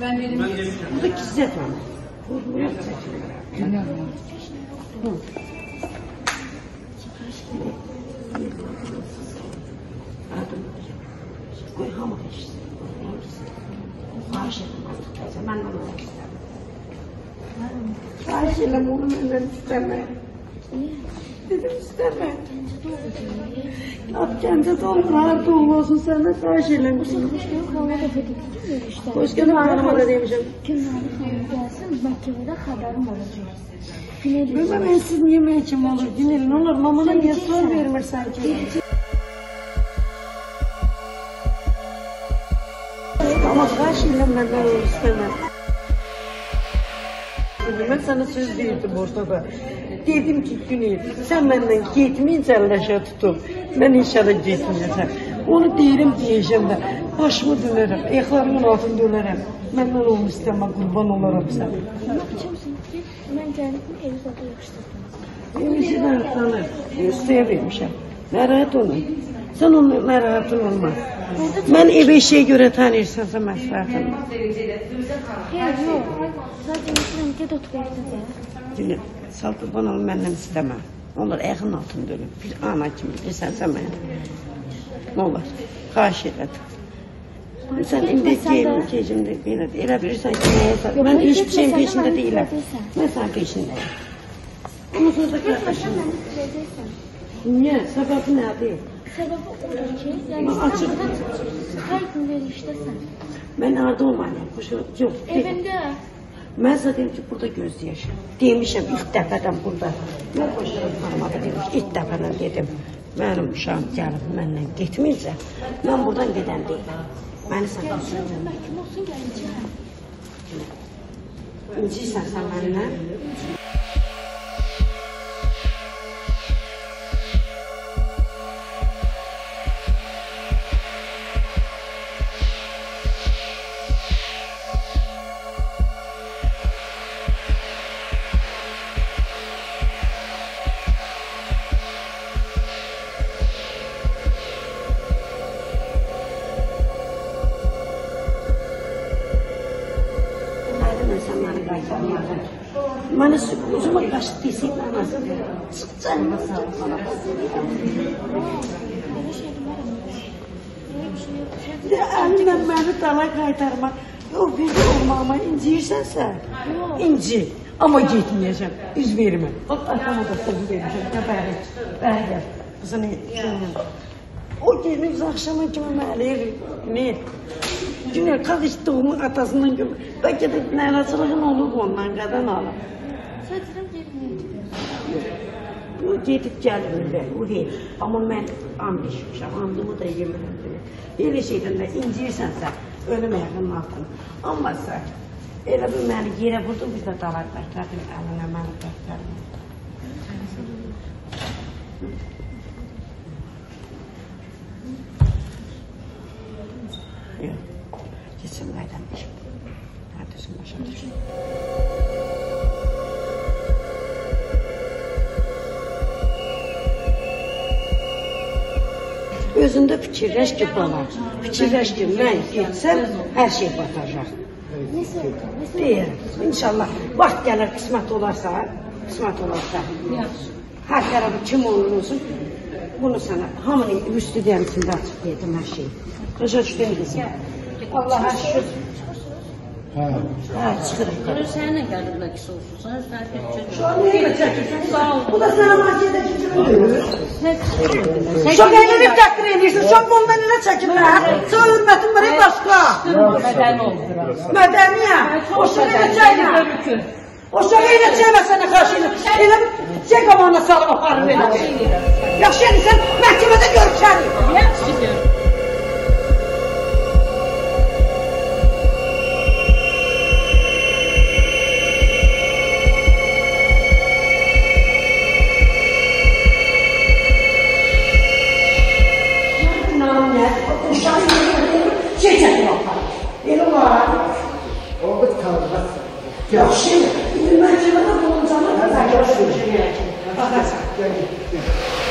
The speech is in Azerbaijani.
Ben benim Bu da kişisel soğan. Bu da kişisel soğan. Bu. Koy hamur işte. Maaşını artık. Ben de maaşını. Maaşını bunu ben istemem. Dedim isteme. Yap kendi doldur, her dolma olsun sen de her şeyle. Hoş geldin hanıma da demişim. Kimlerin gelsin, mahkemede haberim olacak. Bilmem ben sizin yemeği için olur, dinleyin olur. Mamana niye sor vermir sanki? Ama karşıyla benden olur istemem. Şimdi ben sana söz verdim ortada. Dedim ki Güney sen benden gitmeyince Allah'a tutum. Ben inşallah gitmeyeceğim. Onu derim diyeceğim de başımı dönerim, ayaklarımın altını dönerim. Benden onu isteme kurban olarak sen. Yapacağımsın ki ben geldim evi zaten yapıştırdım. Emisi ben sana üsteye vermişim. Narahat olun. Sen onun narahatın olma. Ben ev göre tanırsan sen məsləhətim. Hayır yok. Zaten İslam gel otur evde de. Dinle, sal kurban olun məndən istəmə. Onlar ayağın altında ölüm. Bir ana kimi bilsənsə mənə. Ne olur, xahiş edirəm. Sen indi geyim, gecimdə belə elə bilirsən ki, nəyəsə. Mən heç bir şeyin peşində deyiləm. Mən sənin. Ama sonra da qardaşım. Niyə? Səbəbi nədir? Sebebi odur ki sen açık- burada her gün veriştesin. Mən harda olmalıyam? Xoşum, yox. Evinde. Mən sizə deyim ki, burada gözləyəcəm. Demişəm ilk dəfədən burada. Mən xoşum armada demiş, ilk dəfədən dedim. Mənim uşağım gəlib məndən getməyəcək. Mən buradan gedən deyiləm. Məni sən Gelsin mahkeme olsun geleceğim. inciysən sən məndən. મને સુખમાં કષ્ટથી સીતાના સત્સંગમાં સાધવાના Annem beni talak kaytarma. O bir şey olmama inciysen sen. İnci. Ama gitmeyeceğim. Üzverime. Bak atama da seni vereceğim. Ne bari. Ver gel. Sana. O gelib axşama kimi məliyir. Ne? Günə qalx onun atasından gör. Bəlkə də nənəsinin olub ondan qadan alıb. Sadece gelmeyeceğim. O gedib gəlmirlər, o deyil. Amma mən and içmişəm, andımı da yemirəm. Elə şeydən də incirsənsə, ölüm ayağının altın. Amma sən elə bir məni yerə vurdun, bir də dalaq bəktərdin, əlinə məni bəktərdin. Yox, qaydan işim. Hadi sen başa düşün. Özündə fikirləş ki, bala, fikirləş ki, mən getsəm, hər şey batacaq. Deyirəm, inşallah, vaxt gələr, qismət olarsa, qismət olarsa, hər tərəfi kim olur olsun, bunu sana hamının üstü dəmsində açıq dedim hər şeyi. Başa düşdün qızım. Allah'a şükür. Ha. Hə, çıxırıq. Görür səninlə gəliblər ki, soruşursan, özləri bir Şu an niye çəkirsən? Sağ ol. Bu da sana markete çəkirəm. Sən Çok eğlenip takdir ediyorsun. Çok bundan ne çəkirlər? Sana hürmətin var, başqa. bədəni oldu biraz. Mədəniyə. O şöyle çəkirlər. O şöyle ilə çəkmə sənə qarşı ilə. Elə çək amana salıb aparır belə. Yaxşı, sən məhkəmədə görüşərik. Yaxşı gör. Yaxşı. İndi məhkəmədə bulunacağına qədər görüşürük. Baxarsan.